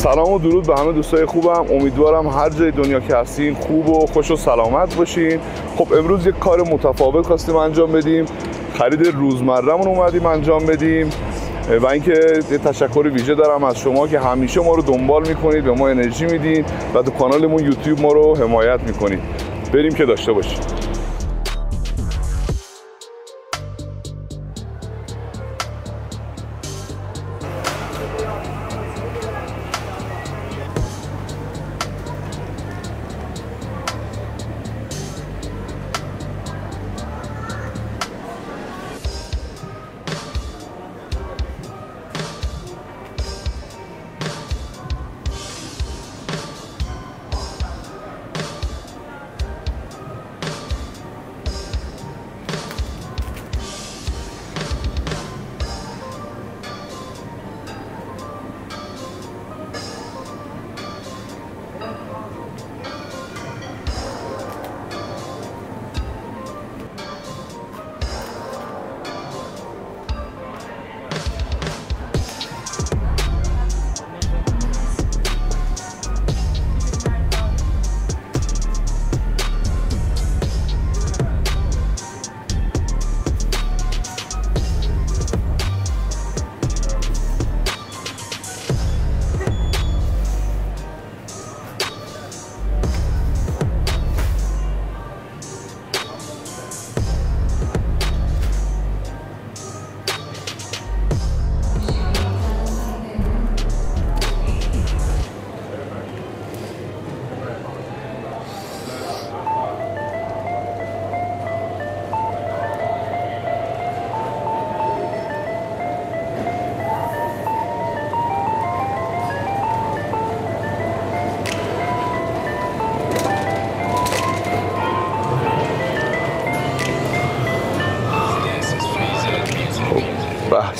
سلام و درود به همه دوستای خوبم. امیدوارم هر جای دنیا که هستین خوب و خوش و سلامت باشین. خب امروز یک کار متفاوت خواستیم انجام بدیم. خرید روزمرهمون اومدیم انجام بدیم. و اینکه یه تشکر ویژه دارم از شما که همیشه ما رو دنبال می‌کنید به ما انرژی میدین و تو کانالمون یوتیوب ما رو حمایت می‌کنید. بریم که داشته باشیم.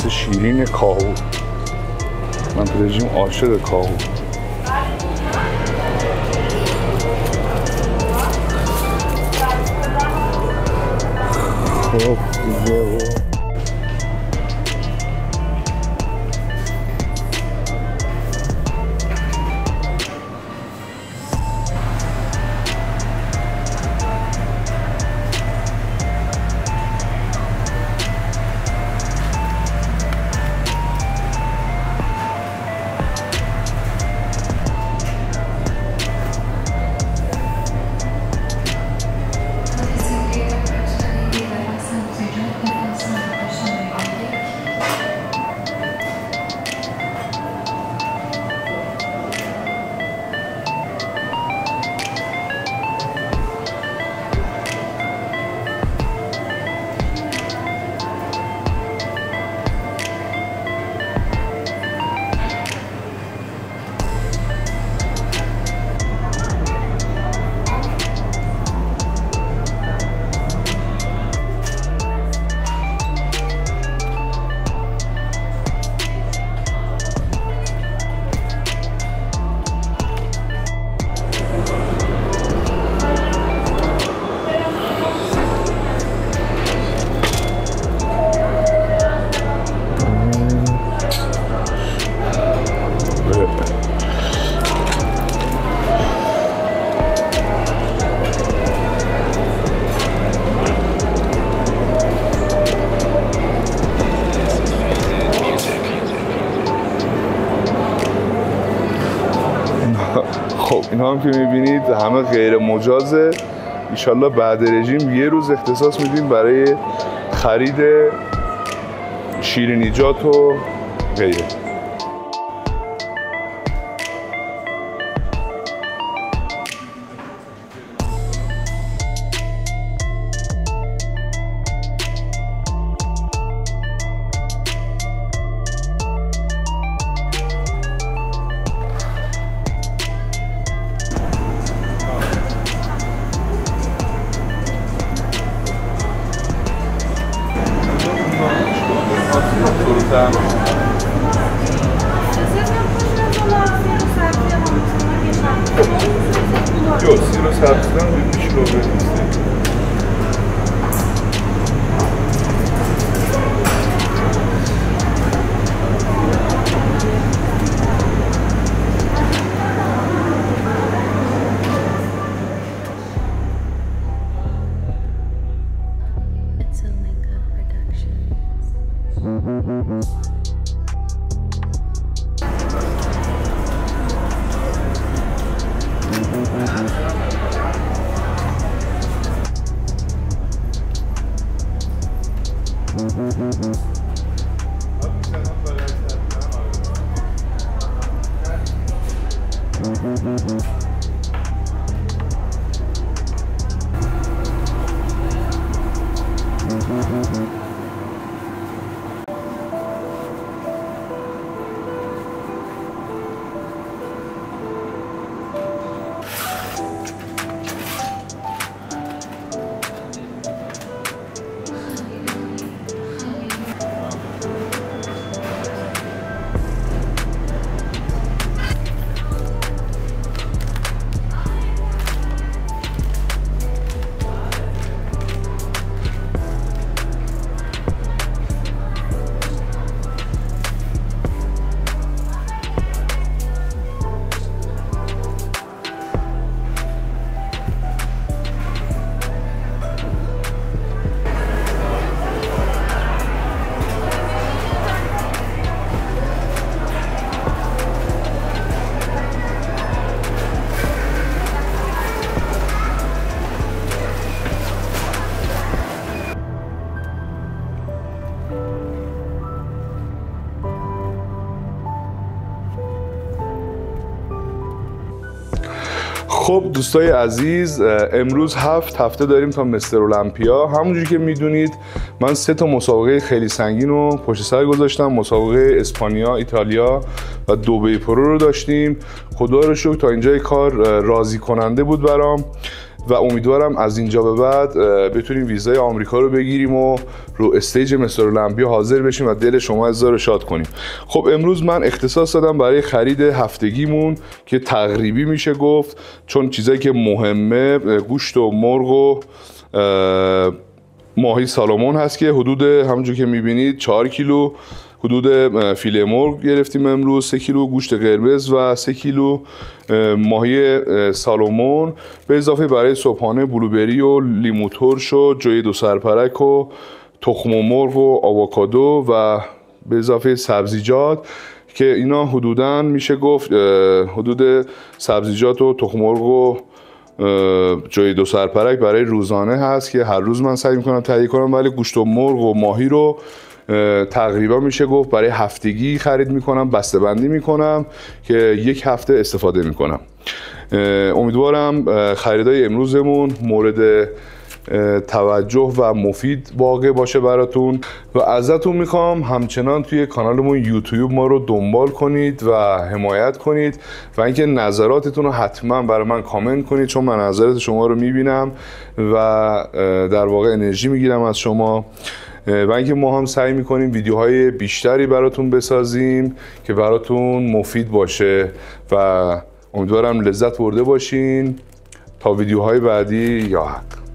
بحث شیرین کاهو. من تو رژیم عاشق کاهو. خب دیگه اینا هم که می‌بینید همه غیر مجازه. ایشالله بعد رژیم یه روز اختصاص میدیم برای خرید شیرینیجات و غیره. Tamam. Yok, Siro servisten 3 kilo vermişti. Mm-hmm. Mm-hmm. خب دوستای عزیز امروز هفت هفته داریم تا مستر المپیا همونجوری که می‌دونید من سه تا مسابقه خیلی سنگین رو پشت سر گذاشتم. مسابقه اسپانیا ایتالیا و دوبی پرو رو داشتیم. خدا رو شکر تا اینجای کار راضی کننده بود برام. و امیدوارم از اینجا به بعد بتونیم ویزای آمریکا رو بگیریم و رو stage مستر المپیا حاضر بشیم و دل شماها رو شاد کنیم. خب امروز من اختصاص دادم برای خرید هفتگیمون که تقریبی میشه گفت چون چیزایی که مهمه گوشت و مرغ و ماهی سالمون هست که حدود همونجور که می‌بینید 4 کیلو حدود فیله مرغ گرفتیم امروز 3 کیلو گوشت قرمز و 3 کیلو ماهی سالمون. به اضافه برای صبحانه بلوبری و لیمو ترش و جوی دو سرپرک و تخم مرغ و آووکادو و به اضافه سبزیجات که اینا حدودا میشه گفت حدود سبزیجات و تخم مرغ و جوی دو سرپرک برای روزانه هست که هر روز من سعی می‌کنم تهیه کنم ولی گوشت و مرغ و ماهی رو تقریبا میشه گفت برای هفتگی خرید می‌کنم بسته بندی می‌کنم که یک هفته استفاده می‌کنم. امیدوارم خریدای امروزمون مورد توجه و مفید واقع باشه براتون و ازتون می‌خوام همچنان توی کانالمون یوتیوب ما رو دنبال کنید و حمایت کنید و اینکه نظراتتون رو حتما برای من کامنت کنید چون من نظرات شما رو می‌بینم و در واقع انرژی می‌گیرم از شما. و اینکه ما هم سعی می‌کنیم ویدیوهای بیشتری براتون بسازیم که براتون مفید باشه. و امیدوارم لذت برده باشین. تا ویدیوهای بعدی یا حق.